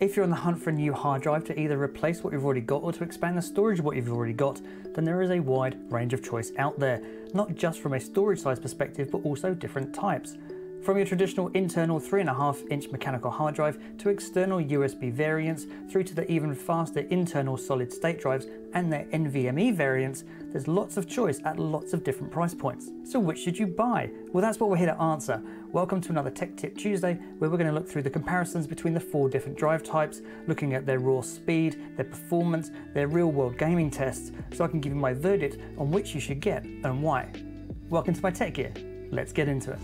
If you're on the hunt for a new hard drive to either replace what you've already got or to expand the storage of what you've already got, then there is a wide range of choice out there, not just from a storage size perspective, but also different types. From your traditional internal 3.5 inch mechanical hard drive to external USB variants through to the even faster internal solid state drives and their NVMe variants, there's lots of choice at lots of different price points. So which should you buy? Well that's what we're here to answer. Welcome to another Tech Tip Tuesday where we're going to look through the comparisons between the four different drive types, looking at their raw speed, their performance, their real world gaming tests, so I can give you my verdict on which you should get and why. Welcome to my tech gear. Let's get into it.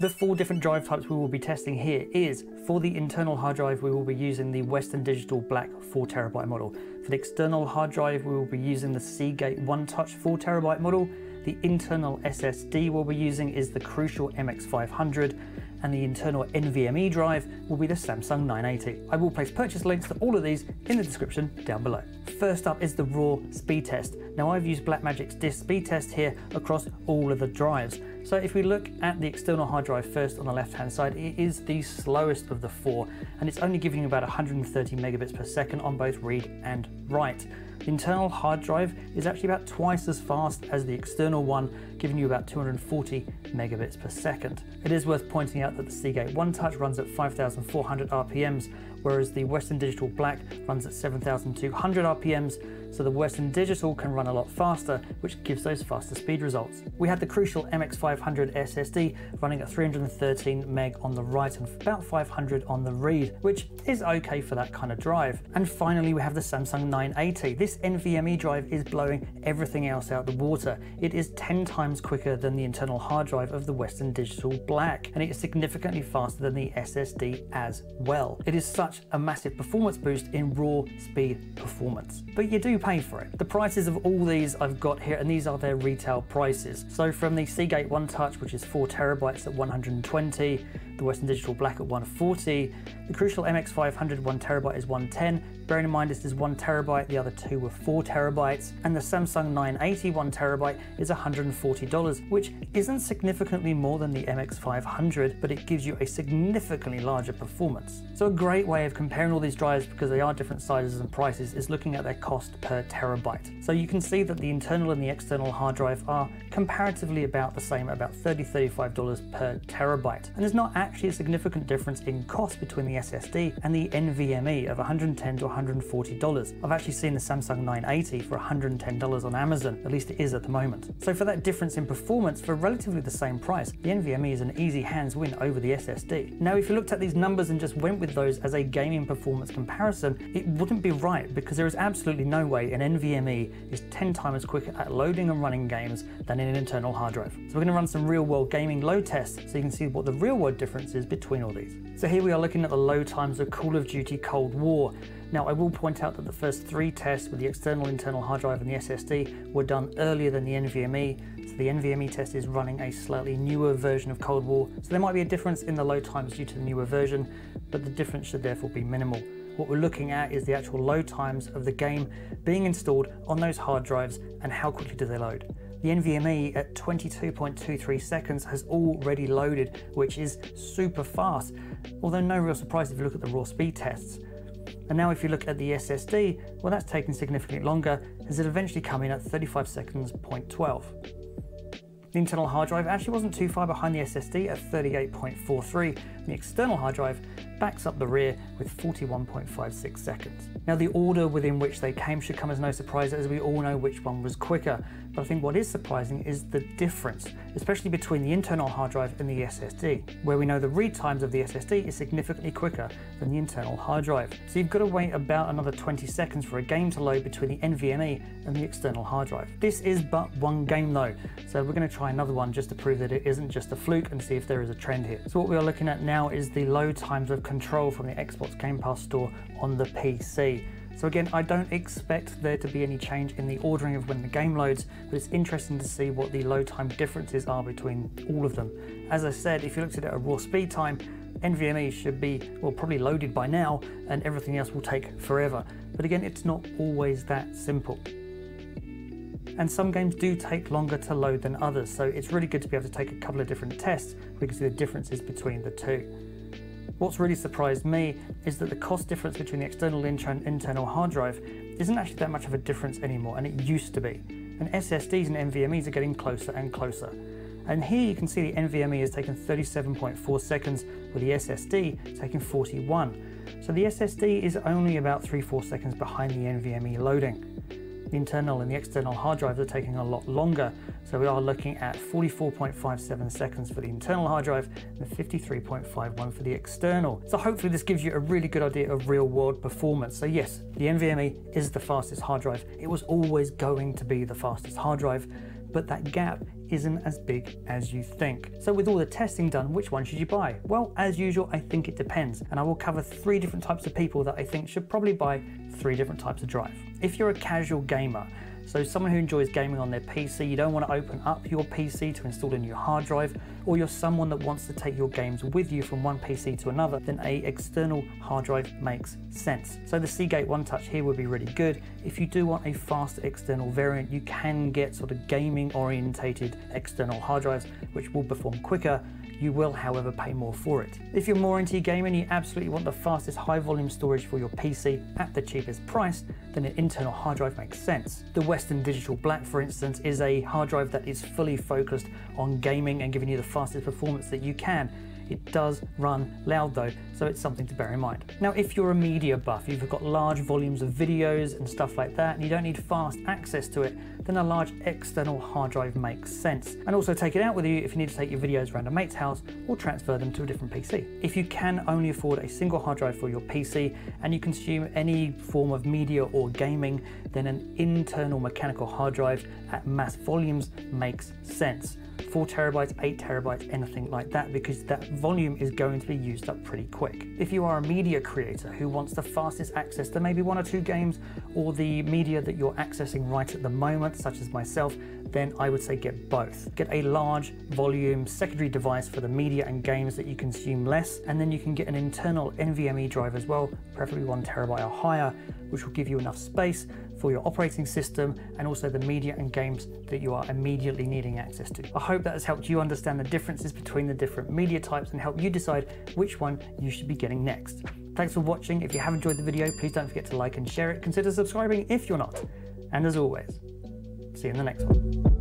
The four different drive types we will be testing here is for the internal hard drive we will be using the Western Digital Black 4TB model. For the external hard drive we will be using the Seagate OneTouch 4TB model. The internal SSD we'll be using is the Crucial MX500 and the internal NVMe drive will be the Samsung 980. I will place purchase links to all of these in the description down below. First up is the raw speed test. Now I've used Blackmagic's disk speed test here across all of the drives. So if we look at the external hard drive first on the left hand side, it is the slowest of the four and it's only giving you about 130 megabits per second on both read and write. The internal hard drive is actually about twice as fast as the external one, giving you about 240 megabits per second. It is worth pointing out that the Seagate OneTouch runs at 5400 RPMs, whereas the Western Digital Black runs at 7200 RPMs, so the Western Digital can run a lot faster, which gives those faster speed results. We had the Crucial MX500 SSD running at 313 meg on the write and about 500 on the read, which is okay for that kind of drive. And finally, we have the Samsung 980. This NVMe drive is blowing everything else out the water. It is 10 times quicker than the internal hard drive of the Western Digital Black, and it is significantly faster than the SSD as well. It is such a massive performance boost in raw speed performance. But you do pay for it. The prices of all these I've got here, and these are their retail prices. So from the Seagate One Touch, which is four terabytes at 120, the Western Digital Black at 140, the Crucial MX500 one terabyte is 110. Bearing in mind this is one terabyte, the other two were four terabytes, and the Samsung 980 one terabyte is $140, which isn't significantly more than the MX500, but it gives you a significantly larger performance. So a great way of comparing all these drives because they are different sizes and prices is looking at their cost per terabyte. So you can see that the internal and the external hard drive are comparatively about the same, about $30, $35 per terabyte. And there's not actually a significant difference in cost between the SSD and the NVMe of 110 to $140. I've actually seen the Samsung 980 for $110 on Amazon, at least it is at the moment. So for that difference in performance for relatively the same price, the NVMe is an easy hands win over the SSD. Now if you looked at these numbers and just went with those as a gaming performance comparison, it wouldn't be right because there is absolutely no way an NVMe is 10 times quicker at loading and running games than in an internal hard drive. So we're going to run some real world gaming load tests so you can see what the real world difference is between all these. So here we are looking at the load times of Call of Duty Cold War. Now I will point out that the first three tests with the external internal hard drive and the SSD were done earlier than the NVMe, so the NVMe test is running a slightly newer version of Cold War, so there might be a difference in the load times due to the newer version, but the difference should therefore be minimal. What we're looking at is the actual load times of the game being installed on those hard drives and how quickly do they load. The NVMe at 22.23 seconds has already loaded, which is super fast, although no real surprise if you look at the raw speed tests. And now if you look at the SSD, well that's taken significantly longer as it eventually come in at 35 seconds, 0.12. The internal hard drive actually wasn't too far behind the SSD at 38.43. The external hard drive backs up the rear with 41.56 seconds. Now the order within which they came should come as no surprise as we all know which one was quicker, but I think what is surprising is the difference, especially between the internal hard drive and the SSD, where we know the read times of the SSD is significantly quicker than the internal hard drive. So you've got to wait about another 20 seconds for a game to load between the NVMe and the external hard drive. This is but one game though, so we're going to try another one just to prove that it isn't just a fluke and see if there is a trend here. So what we are looking at now is the load times of control from the Xbox Game Pass store on the PC. So again, I don't expect there to be any change in the ordering of when the game loads, but it's interesting to see what the load time differences are between all of them. As I said, if you looked at it at raw speed time, NVMe should be, well, probably loaded by now, and everything else will take forever. But again, it's not always that simple. And some games do take longer to load than others, so it's really good to be able to take a couple of different tests we can see the differences between the two. What's really surprised me is that the cost difference between the external and internal hard drive isn't actually that much of a difference anymore, and it used to be. And SSDs and NVMEs are getting closer and closer. And here you can see the NVMe has taken 37.4 seconds, with the SSD taking 41. So the SSD is only about 3-4 seconds behind the NVMe loading. The internal and the external hard drives are taking a lot longer, so we are looking at 44.57 seconds for the internal hard drive and 53.51 for the external. So hopefully this gives you a really good idea of real world performance. So yes, the NVMe is the fastest hard drive. It was always going to be the fastest hard drive, but that gap isn't as big as you think. So with all the testing done, which one should you buy? Well, as usual, I think it depends. And I will cover three different types of people that I think should probably buy three different types of drive. If you're a casual gamer, so someone who enjoys gaming on their PC, you don't want to open up your PC to install a new hard drive, or you're someone that wants to take your games with you from one PC to another, then a external hard drive makes sense. So the Seagate One Touch here would be really good. If you do want a faster external variant, you can get sort of gaming orientated external hard drives, which will perform quicker you will, however, pay more for it. If you're more into gaming, you absolutely want the fastest high volume storage for your PC at the cheapest price, then an internal hard drive makes sense. The Western Digital Black, for instance, is a hard drive that is fully focused on gaming and giving you the fastest performance that you can it does run loud though, so it's something to bear in mind. Now, if you're a media buff, you've got large volumes of videos and stuff like that, and you don't need fast access to it, then a large external hard drive makes sense. And also take it out with you if you need to take your videos around a mate's house or transfer them to a different PC. If you can only afford a single hard drive for your PC and you consume any form of media or gaming, then an internal mechanical hard drive at mass volumes makes sense. 4 terabytes, 8 terabytes, anything like that, because that volume is going to be used up pretty quick. If you are a media creator who wants the fastest access to maybe one or two games or the media that you're accessing right at the moment, such as myself, then I would say get both. Get a large volume secondary device for the media and games that you consume less, and then you can get an internal NVMe drive as well, preferably one terabyte or higher, which will give you enough space for your operating system and also the media and games that you are immediately needing access to. I hope that has helped you understand the differences between the different media types and help you decide which one you should be getting next. Thanks for watching. If you have enjoyed the video, please don't forget to like and share it. Consider subscribing if you're not. And as always, see you in the next one.